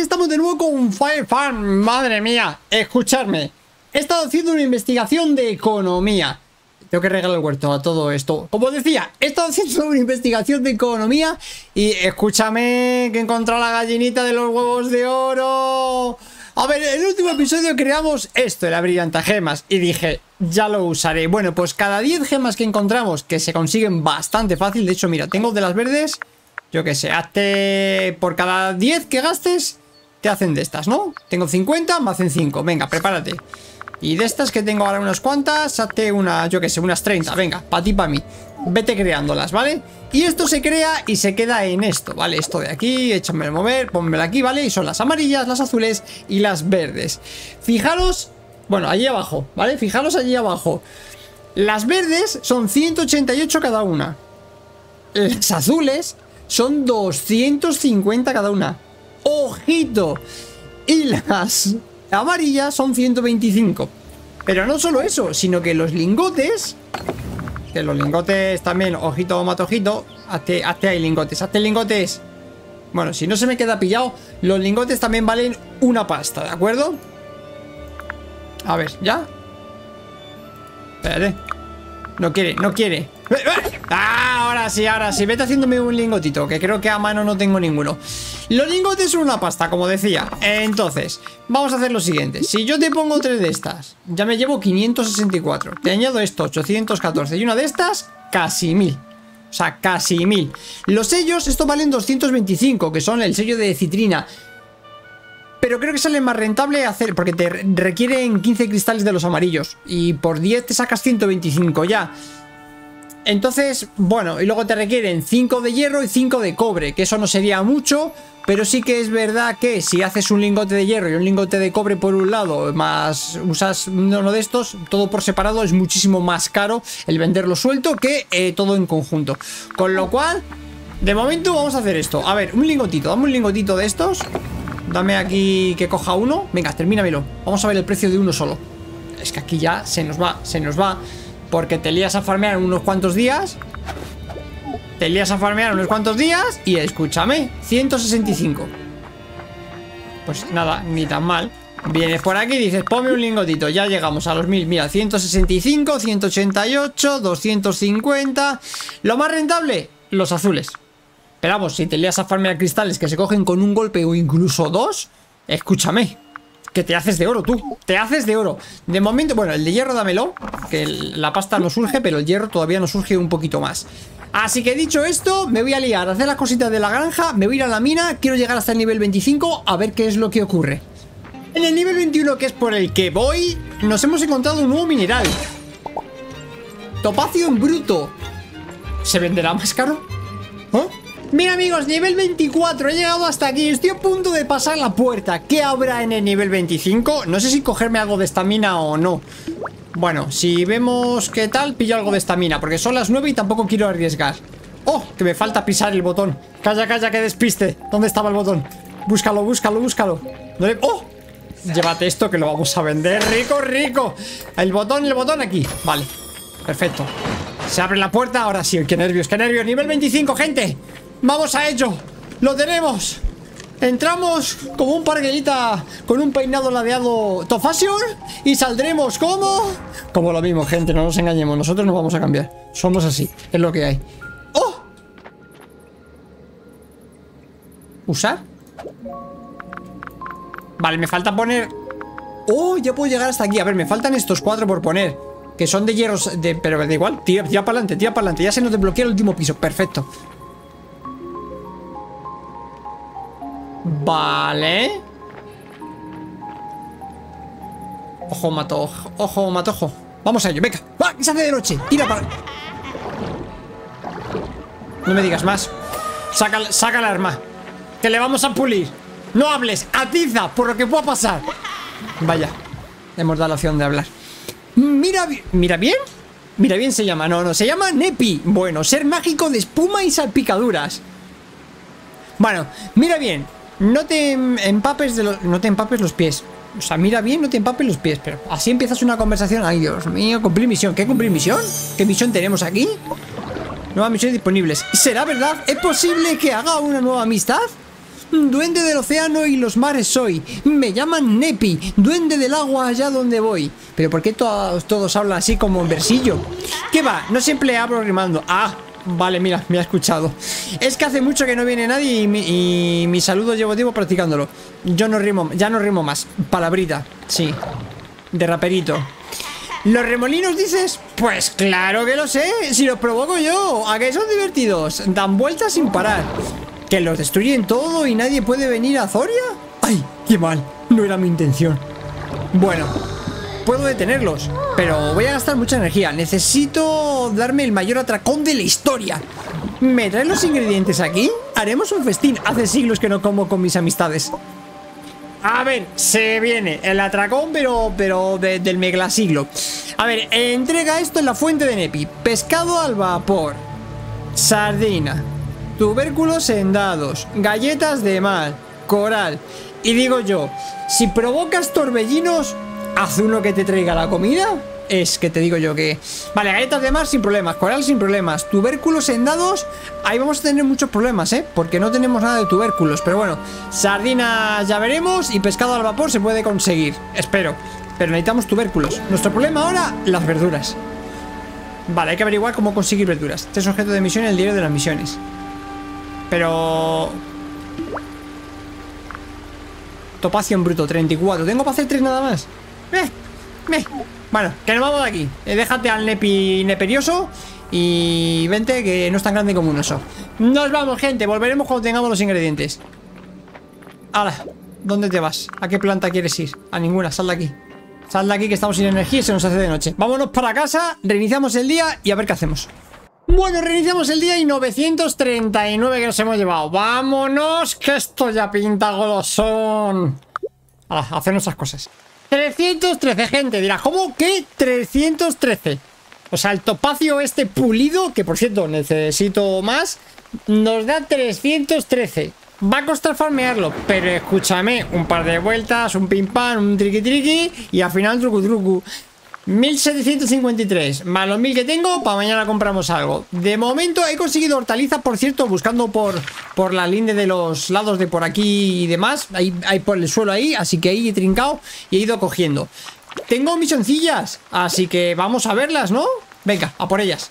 estamos de nuevo con Fire Farm. Madre mía, escuchadme. He estado haciendo una investigación de economía. Tengo que regalar el huerto a todo esto. Como decía, he estado haciendo una investigación de economía y escúchame que he encontrado la gallinita de los huevos de oro. A ver, en el último episodio creamos esto, la brillante gemas, y dije, ya lo usaré. Bueno, pues cada 10 gemas que encontramos, que se consiguen bastante fácil, de hecho, mira, tengo de las verdes, yo qué sé, hazte por cada 10 que gastes, te hacen de estas, ¿no? Tengo 50, me hacen 5, venga, prepárate. Y de estas que tengo ahora unas cuantas, hazte una, yo que sé, unas 30, venga, para ti, para mí. Vete creándolas, ¿vale? Y esto se crea y se queda en esto, ¿vale? Esto de aquí, échame a mover, pónmelo aquí, ¿vale? Y son las amarillas, las azules y las verdes. Fijaros, bueno, allí abajo, ¿vale? Fijaros allí abajo. Las verdes son 188 cada una. Las azules son 250 cada una. ¡Ojito! Y las amarillas son 125. Pero no solo eso, sino que los lingotes... Que los lingotes también, ojito, matojito. Hazte, hazte ahí lingotes, hazte lingotes. Bueno, si no se me queda pillado, los lingotes también valen una pasta, ¿de acuerdo? A ver, ¿ya? Espérate. No quiere, no quiere. Ah, ahora sí, ahora sí. Vete haciéndome un lingotito, que creo que a mano no tengo ninguno. Los lingotes son una pasta, como decía. Entonces, vamos a hacer lo siguiente. Si yo te pongo tres de estas, ya me llevo 564. Te añado esto, 814. Y una de estas, casi mil. O sea, casi mil. Los sellos, esto valen 225, que son el sello de citrina. Pero creo que sale más rentable hacer, porque te requieren 15 cristales de los amarillos. Y por 10 te sacas 125 ya. Entonces, bueno, y luego te requieren 5 de hierro y 5 de cobre, que eso no sería mucho, pero sí que es verdad que si haces un lingote de hierro y un lingote de cobre por un lado, más usas uno de estos, todo por separado es muchísimo más caro el venderlo suelto que eh, todo en conjunto. Con lo cual, de momento vamos a hacer esto. A ver, un lingotito, dame un lingotito de estos. Dame aquí que coja uno. Venga, termínamelo. Vamos a ver el precio de uno solo. Es que aquí ya se nos va, se nos va. Porque te lías a farmear unos cuantos días Te lías a farmear unos cuantos días Y escúchame 165 Pues nada, ni tan mal. Vienes por aquí y dices, ponme un lingotito Ya llegamos a los 1000, mira, 165 188, 250 Lo más rentable, los azules. Pero vamos, si te lías a farmear cristales Que se cogen con un golpe o incluso dos Escúchame que te haces de oro tú, te haces de oro. De momento, bueno, el de hierro dámelo Que la pasta no surge, pero el hierro todavía no surge un poquito más. Así que dicho esto, me voy a liar a hacer las cositas de la granja Me voy a ir a la mina, quiero llegar hasta el nivel 25 A ver qué es lo que ocurre. En el nivel 21, que es por el que voy Nos hemos encontrado un nuevo mineral. Topacio en bruto. ¿Se venderá más caro? Mira amigos, nivel 24, he llegado hasta aquí Estoy a punto de pasar la puerta. ¿Qué habrá en el nivel 25? No sé si cogerme algo de estamina o no. Bueno, si vemos qué tal Pillo algo de estamina, porque son las 9 Y tampoco quiero arriesgar. ¡Oh! Que me falta pisar el botón. Calla, calla, que despiste. ¿Dónde estaba el botón? Búscalo, búscalo, búscalo. ¡Oh! Llévate esto que lo vamos a vender. Rico, rico. El botón, el botón aquí. Vale, perfecto Se abre la puerta, ahora sí Qué nervios, qué nervios Nivel 25, gente ¡Vamos a ello! ¡Lo tenemos! Entramos como un parguelita con un peinado ladeado Tofashion y saldremos como... Como lo mismo, gente, no nos engañemos. Nosotros no vamos a cambiar. Somos así, es lo que hay. ¡Oh! ¿Usar? Vale, me falta poner... ¡Oh! Ya puedo llegar hasta aquí. A ver, me faltan estos cuatro por poner. Que son de hierros... De... Pero da igual. Tira, para adelante, tira para adelante. Ya se nos desbloquea el último piso. Perfecto. Vale Ojo, mato Ojo, matojo Vamos a ello, venga ¡Va! se hace de noche! Tira para... No me digas más Saca, saca el arma Que le vamos a pulir No hables, atiza por lo que pueda pasar Vaya Hemos dado la opción de hablar Mira, mira bien Mira bien se llama, no, no, se llama Nepi Bueno, ser mágico de espuma y salpicaduras Bueno, mira bien no te empapes de los, no te empapes los pies. O sea, mira bien, no te empapes los pies. Pero así empiezas una conversación. Ay, Dios mío, cumplir misión. ¿Qué cumplir misión? ¿Qué misión tenemos aquí? Nuevas misiones disponibles. ¿Será verdad? ¿Es posible que haga una nueva amistad? Duende del océano y los mares soy. Me llaman Nepi, duende del agua allá donde voy. Pero ¿por qué todos, hablan así como en versillo? ¿Qué va? No siempre hablo rimando. Ah, Vale, mira, me ha escuchado. Es que hace mucho que no viene nadie y mi, y mi saludo llevo tiempo practicándolo. Yo no rimo, ya no rimo más. Palabrita, sí. De raperito. ¿Los remolinos dices? Pues claro que lo sé, si los provoco yo. ¿A que son divertidos? Dan vueltas sin parar. ¿Que los destruyen todo y nadie puede venir a Zoria? ¡Ay, qué mal! No era mi intención. Bueno, puedo detenerlos, pero voy a gastar mucha energía. Necesito darme el mayor atracón de la historia. ¿Me traen los ingredientes aquí? Haremos un festín. Hace siglos que no como con mis amistades. A ver, se viene el atracón, pero, pero del meglasiglo. A ver, entrega esto en la fuente de Nepi. Pescado al vapor. Sardina. Tubérculos endados. Galletas de mar. Coral. Y digo yo, si provocas torbellinos, haz uno que te traiga la comida. Es que te digo yo que... Vale, galletas de mar sin problemas, coral sin problemas, tubérculos endados, ahí vamos a tener muchos problemas, ¿eh? Porque no tenemos nada de tubérculos, pero bueno, sardinas ya veremos y pescado al vapor se puede conseguir, espero. Pero necesitamos tubérculos. Nuestro problema ahora, las verduras. Vale, hay que averiguar cómo conseguir verduras. Este es objeto de misión en el diario de las misiones. Pero... Topacio en bruto, 34. ¿Tengo para hacer tres nada más? Eh, eh. Bueno, que nos vamos de aquí. Eh, déjate al nepi neperioso y vente que no es tan grande como un oso. Nos vamos, gente. Volveremos cuando tengamos los ingredientes. Ahora, ¿dónde te vas? ¿A qué planta quieres ir? A ninguna, sal de aquí. Sal de aquí que estamos sin energía y se nos hace de noche. Vámonos para casa, reiniciamos el día y a ver qué hacemos. Bueno, reiniciamos el día y 939 que nos hemos llevado. ¡Vámonos! Que esto ya pinta golosón. A hacer nuestras cosas. 313, gente. Dirá, ¿cómo que 313? O sea, el topacio este pulido, que por cierto necesito más, nos da 313. Va a costar farmearlo, pero escúchame, un par de vueltas, un pim pam, un triqui triqui y al final trucu trucu. 1753, más los 1000 que tengo, para mañana compramos algo. De momento he conseguido hortalizas, por cierto, buscando por, por la linde de los lados de por aquí y demás. Hay, hay por el suelo ahí, así que ahí he trincado y he ido cogiendo. Tengo misioncillas, así que vamos a verlas, ¿no? Venga, a por ellas.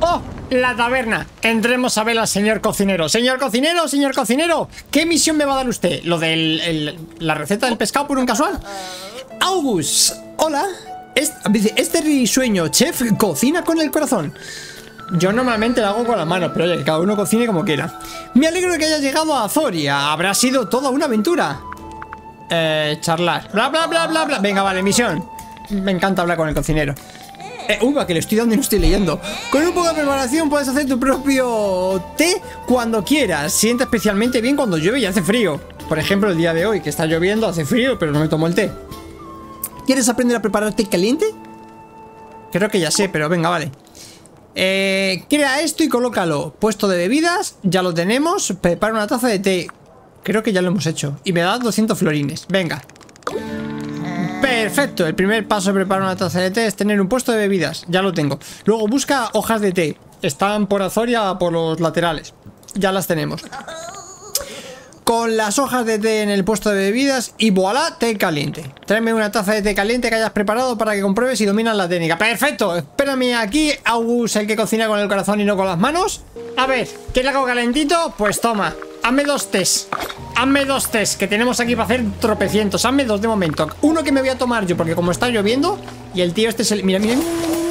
¡Oh! La taberna. Entremos a ver al señor cocinero. Señor cocinero, señor cocinero, ¿qué misión me va a dar usted? ¿Lo de la receta del pescado por un casual? August, hola. Este, risueño chef cocina con el corazón. Yo normalmente lo hago con las manos, pero oye, que cada uno cocine como quiera. Me alegro de que haya llegado a Azoria. Habrá sido toda una aventura. Eh, charlar. Bla, bla, bla, bla, bla. Venga, vale, misión. Me encanta hablar con el cocinero. Eh, uva, que le estoy dando y no estoy leyendo. Con un poco de preparación puedes hacer tu propio té cuando quieras. Siente especialmente bien cuando llueve y hace frío. Por ejemplo, el día de hoy, que está lloviendo, hace frío, pero no me tomo el té. ¿Quieres aprender a preparar té caliente? Creo que ya sé, pero venga, vale. Eh, crea esto y colócalo. Puesto de bebidas, ya lo tenemos. Prepara una taza de té. Creo que ya lo hemos hecho. Y me da 200 florines. Venga. Perfecto. El primer paso de preparar una taza de té es tener un puesto de bebidas. Ya lo tengo. Luego busca hojas de té. Están por Azoria, por los laterales. Ya las tenemos con las hojas de té en el puesto de bebidas y voilà, té caliente. Tráeme una taza de té caliente que hayas preparado para que compruebes si dominas la técnica. ¡Perfecto! Espérame aquí, August, el que cocina con el corazón y no con las manos. A ver, ¿quieres algo calentito? Pues toma, hazme dos tés. Hazme dos tés que tenemos aquí para hacer tropecientos. Hazme dos de momento. Uno que me voy a tomar yo, porque como está lloviendo y el tío este se le... Mira, mira,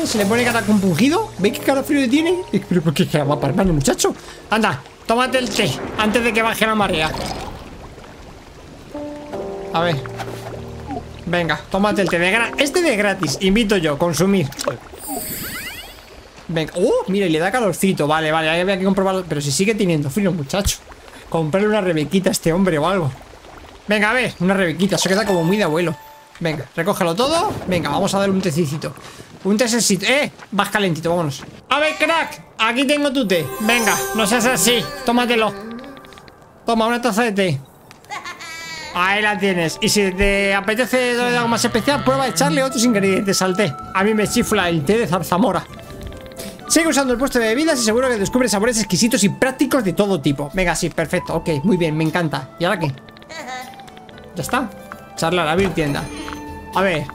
se le pone cara compungido. ¿Veis qué cara frío tiene? ¿Pero por qué cara para hermano, muchacho? Anda, Tómate el té antes de que baje la marea. A ver. Venga, tómate el té de. Este de gratis, invito yo, consumir. Venga. ¡Oh! Mira, y le da calorcito. Vale, vale, había que comprobarlo. Pero si sigue teniendo frío, muchacho. Comprarle una rebequita a este hombre o algo. Venga, a ver, una rebequita. Se queda como muy de abuelo. Venga, recógelo todo. Venga, vamos a dar un tecito. Un tececito. ¡Eh! Vas calentito, vámonos. A ver, crack. Aquí tengo tu té. Venga, no seas así. Tómatelo. Toma una taza de té. Ahí la tienes. Y si te apetece algo más especial, prueba a echarle otros ingredientes al té. A mí me chifla el té de zarzamora. Sigue usando el puesto de bebidas y seguro que descubre sabores exquisitos y prácticos de todo tipo. Venga, sí, perfecto. Ok, muy bien, me encanta. ¿Y ahora qué? Ya está. Charlar, abrir tienda. A ver.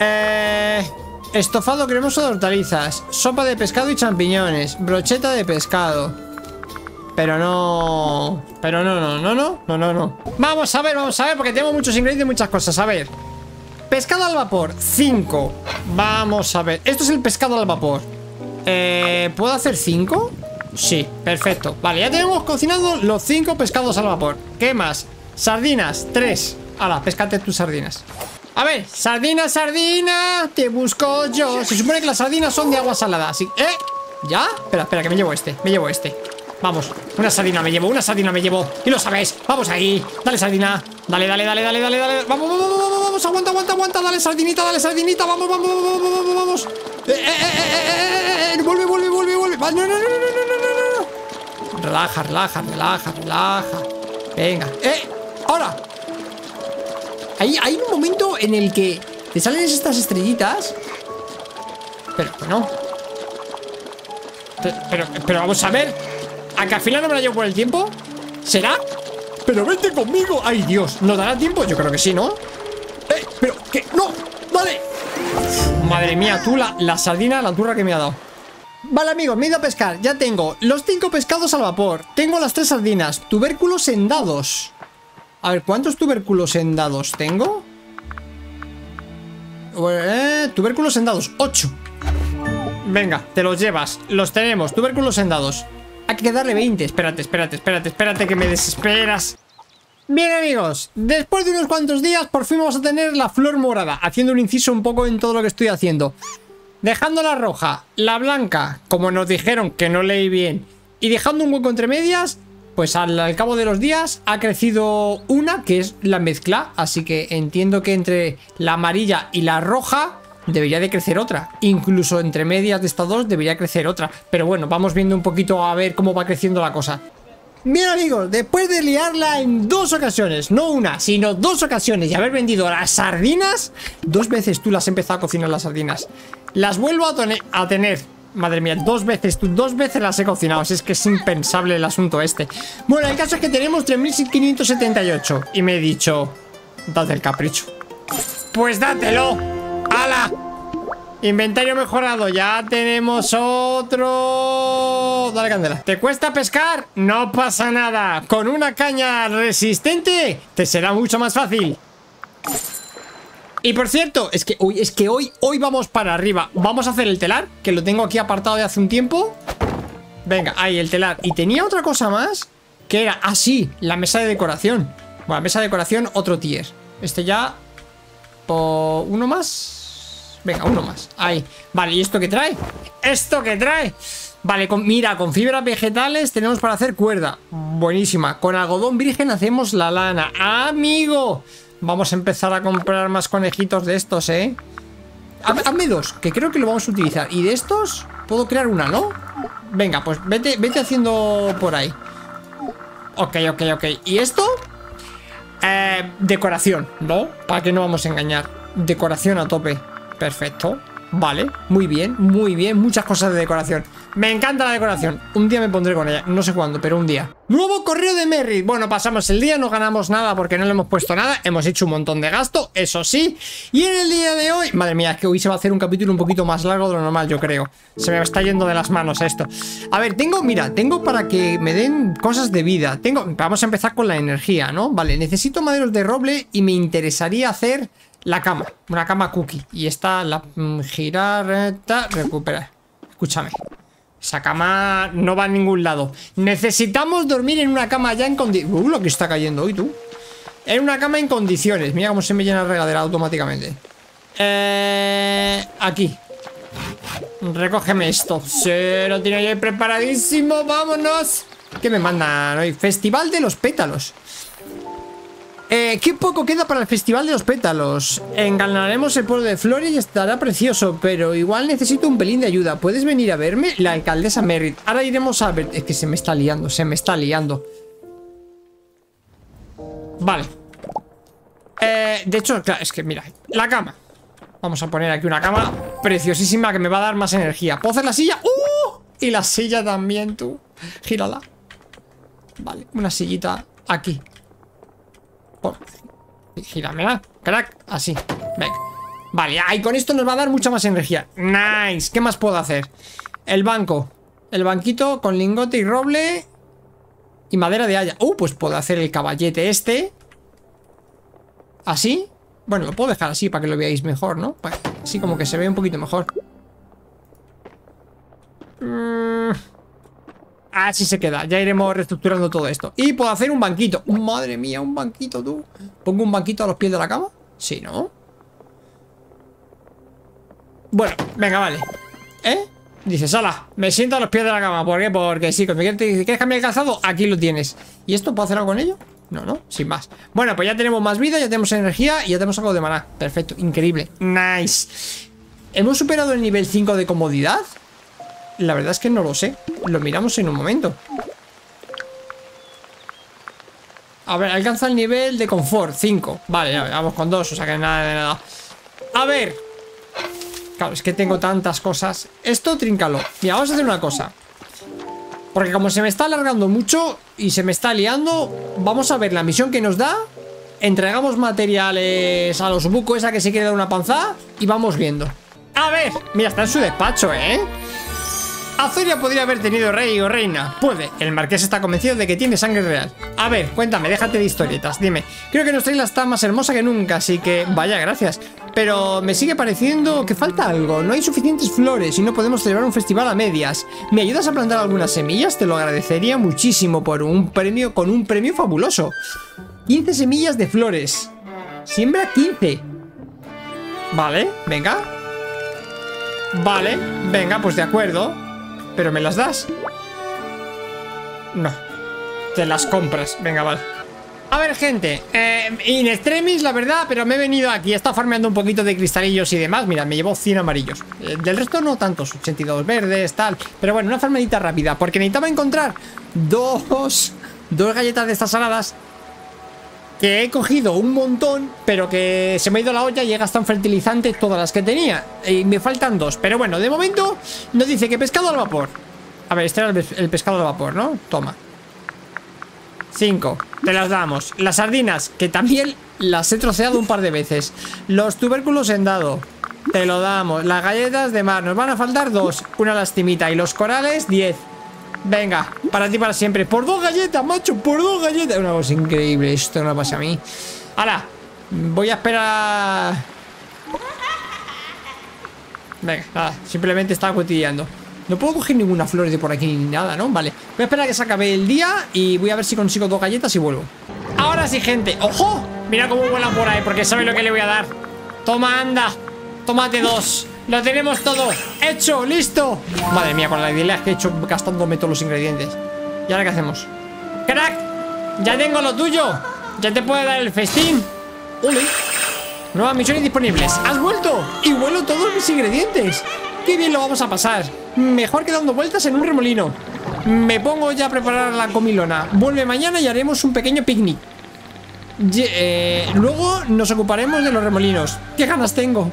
Eh... Estofado cremoso de hortalizas. Sopa de pescado y champiñones. Brocheta de pescado. Pero no... Pero no, no, no, no, no, no, no. Vamos a ver, vamos a ver, porque tengo muchos ingredientes y muchas cosas. A ver. Pescado al vapor, 5. Vamos a ver. Esto es el pescado al vapor. Eh, ¿Puedo hacer 5? Sí, perfecto. Vale, ya tenemos cocinado los 5 pescados al vapor. ¿Qué más? Sardinas, 3. Hala, pescate tus sardinas. A ver, sardina, sardina, te busco yo. Se supone que las sardinas son de agua salada, así... ¿Eh? ¿Ya? Espera, espera, que me llevo este, me llevo este. Vamos, una sardina me llevo, una sardina me llevo. Y lo sabéis, vamos ahí. Dale, sardina. Dale, dale, dale, dale, dale, dale. Vamos, vamos, vamos, vamos. Aguanta, aguanta, aguanta. Dale, sardinita, dale, sardinita. Vamos, vamos, vamos, vamos, vamos, vamos. Eh, eh, eh, eh, Vuelve, vuelve, vuelve, vuelve. No, no, no, no, no, no, no. Relaja, relaja, relaja, relaja. Venga. ¡Eh! ¡Ahora! Hay, hay un momento en el que te salen estas estrellitas. Pero, bueno. Pero, pero, pero vamos a ver. ¿A que al final no me la llevo por el tiempo? ¿Será? Pero vente conmigo. Ay, Dios. ¿Nos dará tiempo? Yo creo que sí, ¿no? ¡Eh! ¿Pero qué? ¡No! ¡Dale! Madre mía, tú la, la sardina, la turra que me ha dado. Vale, amigos, me he ido a pescar. Ya tengo los cinco pescados al vapor. Tengo las tres sardinas. Tubérculos endados. A ver, ¿cuántos tubérculos endados tengo? Eh, tubérculos endados, 8 Venga, te los llevas Los tenemos, tubérculos endados Hay que darle 20, espérate, espérate, espérate Espérate que me desesperas. Bien amigos, después de unos cuantos días Por fin vamos a tener la flor morada Haciendo un inciso un poco en todo lo que estoy haciendo. Dejando la roja, la blanca Como nos dijeron que no leí bien Y dejando un hueco entre medias pues al, cabo de los días ha crecido una que es la mezcla, así que entiendo que entre la amarilla y la roja debería de crecer otra. Incluso entre medias de estas dos debería crecer otra. Pero bueno, vamos viendo un poquito a ver cómo va creciendo la cosa. Bien amigos, después de liarla en dos ocasiones, no una, sino dos ocasiones y haber vendido las sardinas, dos veces tú las has empezado a cocinar las sardinas. Las vuelvo a, a tener Madre mía, dos veces, dos veces las he cocinado Es que es impensable el asunto este Bueno, el caso es que tenemos 3578 Y me he dicho Date el capricho Pues dátelo ¡Hala! Inventario mejorado, ya tenemos otro... Dale candela. ¿Te cuesta pescar? No pasa nada. Con una caña resistente te será mucho más fácil. Y por cierto, es que, hoy, es que hoy, hoy vamos para arriba. Vamos a hacer el telar, que lo tengo aquí apartado de hace un tiempo. Venga, ahí el telar. Y tenía otra cosa más Que era, ah sí, la mesa de decoración. Bueno, mesa de decoración, otro tier. Este ya ¿Uno más? Venga, uno más. Ahí, vale, ¿y esto qué trae? ¿Esto qué trae? Vale, mira, con fibras vegetales tenemos para hacer cuerda. Buenísima. Con algodón virgen hacemos la lana. ¡Amigo! Vamos a empezar a comprar más conejitos de estos, ¿eh? Hazme dos, que creo que lo vamos a utilizar. Y de estos puedo crear una, ¿no? Venga, pues vete, vete haciendo por ahí. Ok, ok, ok. ¿Y esto? Eh, decoración, ¿no? Para que no vamos a engañar. Decoración a tope. Perfecto. Vale, muy bien, muy bien. Muchas cosas de decoración Me encanta la decoración. Un día me pondré con ella, no sé cuándo, pero un día. Nuevo correo de Merry. Bueno, pasamos el día, no ganamos nada porque no le hemos puesto nada. Hemos hecho un montón de gasto, eso sí. Y en el día de hoy Madre mía, es que hoy se va a hacer un capítulo un poquito más largo de lo normal, yo creo. Se me está yendo de las manos esto. A ver, tengo, mira, tengo para que me den cosas de vida. Tengo, vamos a empezar con la energía, ¿no? Vale, necesito maderos de roble y me interesaría hacer la cama, una cama cookie. Y esta, la mm, girar, esta, recuperar. Escúchame. Esa cama no va a ningún lado. Necesitamos dormir en una cama ya en condiciones. Uh, lo que está cayendo hoy, tú. En una cama en condiciones. Mira cómo se me llena la regadera automáticamente. Eh, aquí. Recógeme esto. Se lo tiene ya preparadísimo. Vámonos. ¿Qué me mandan hoy? Festival de los pétalos. Eh, qué poco queda para el Festival de los Pétalos. Engalanaremos el pueblo de Flores y estará precioso, pero igual necesito un pelín de ayuda. ¿Puedes venir a verme? La alcaldesa Merritt. Ahora iremos a ver... Es que se me está liando, se me está liando. Vale. Eh, de hecho, claro, es que mira, la cama. Vamos a poner aquí una cama preciosísima que me va a dar más energía. ¿Puedo hacer la silla? ¡Uh! Y la silla también, tú. Gírala. Vale, una sillita aquí. Gíramela, crack. Así. Venga. Vale, y con esto nos va a dar mucha más energía. Nice. ¿Qué más puedo hacer? El banco. El banquito con lingote y roble. Y madera de haya. Uh, pues puedo hacer el caballete este. Así. Bueno, lo puedo dejar así para que lo veáis mejor, ¿no? Así como que se ve un poquito mejor. Mm. Así se queda. Ya iremos reestructurando todo esto. Y puedo hacer un banquito. Madre mía, un banquito, tú. ¿Pongo un banquito a los pies de la cama? Sí, ¿no? Bueno, venga, vale. ¿Eh? Dice, Sala, me siento a los pies de la cama. ¿Por qué? Porque sí, cuando quieres cambiar el calzado, aquí lo tienes. ¿Y esto puedo hacer algo con ello? No, no, sin más Bueno, pues ya tenemos más vida, ya tenemos energía Y ya tenemos algo de maná, perfecto, increíble Nice ¿Hemos superado el nivel 5 de comodidad? La verdad es que no lo sé. Lo miramos en un momento. A ver, alcanza el nivel de confort. 5, vale, vamos con 2 O sea que nada de nada. A ver. Claro, es que tengo tantas cosas. Esto, tríncalo. Mira, vamos a hacer una cosa. Porque como se me está alargando mucho y se me está liando, vamos a ver la misión que nos da. Entregamos materiales a los bucos esa que se quiere dar una panza y vamos viendo. A ver, mira, está en su despacho, ¿eh? Azoria podría haber tenido rey o reina. Puede. El marqués está convencido de que tiene sangre real. A ver, cuéntame, déjate de historietas. Dime. Creo que nuestra isla está más hermosa que nunca, así que vaya, gracias. Pero me sigue pareciendo que falta algo. No hay suficientes flores y no podemos celebrar un festival a medias. ¿Me ayudas a plantar algunas semillas? Te lo agradecería muchísimo por un premio con un premio fabuloso. 15 semillas de flores. Siembra 15. Vale, venga. Vale, venga, pues de acuerdo. ¿Pero me las das? No. Te las compras. Venga, vale. A ver, gente, eh, in extremis, la verdad, pero me he venido aquí, he estado farmeando un poquito de cristalillos y demás. Mira, me llevo 100 amarillos. Eh, del resto no tantos, 82 verdes, tal. Pero bueno, una farmadita rápida, porque necesitaba encontrar dos, dos galletas de estas saladas que he cogido un montón, pero que se me ha ido la olla y he gastado en fertilizante todas las que tenía. Y me faltan dos. Pero bueno, de momento nos dice que pescado al vapor. A ver, este era el, pescado al vapor, ¿no? Toma. Cinco. Te las damos. Las sardinas, que también las he troceado un par de veces. Los tubérculos en dado. Te lo damos. Las galletas de mar. Nos van a faltar dos. Una lastimita. Y los corales, diez. Venga, para ti para siempre Por dos galletas, macho, por dos galletas Una cosa increíble, esto no pasa a mí ¡Hala! Voy a esperar Venga, nada, simplemente estaba cotilleando No puedo coger ninguna flor de por aquí ni nada, ¿no? Vale, voy a esperar a que se acabe el día Y voy a ver si consigo dos galletas y vuelvo Ahora sí, gente, ¡ojo! Mira cómo vuelan por ahí, porque sabe lo que le voy a dar Toma, anda Tómate dos lo tenemos todo hecho, listo Madre mía, con la idea que he hecho gastándome todos los ingredientes ¿Y ahora qué hacemos? ¡Crack! Ya tengo lo tuyo Ya te puede dar el festín ¡Uli! Nuevas misiones disponibles ¡Has vuelto! Y vuelo todos mis ingredientes ¡Qué bien lo vamos a pasar! Mejor que dando vueltas en un remolino Me pongo ya a preparar la comilona Vuelve mañana y haremos un pequeño picnic eh, Luego nos ocuparemos de los remolinos ¡Qué ganas tengo!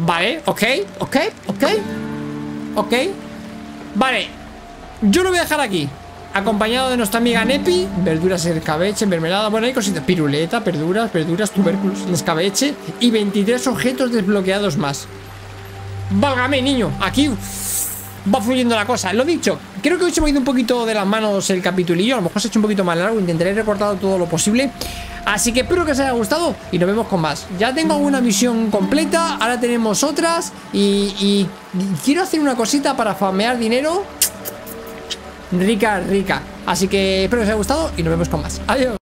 Vale, ok, ok, ok Ok. Vale Yo lo voy a dejar aquí Acompañado de nuestra amiga Nepi Verduras, escabeche, mermelada Bueno, hay cositas Piruleta, verduras, verduras, tubérculos Escabeche Y 23 objetos desbloqueados más. Válgame, niño Aquí va fluyendo la cosa. Lo dicho, creo que hoy se me ha ido un poquito de las manos el capitulillo A lo mejor se ha hecho un poquito más largo Intentaré recortar todo lo posible Así que espero que os haya gustado y nos vemos con más. Ya tengo una misión completa, ahora tenemos otras y, quiero hacer una cosita para famear dinero rica, rica. Así que espero que os haya gustado y nos vemos con más. Adiós.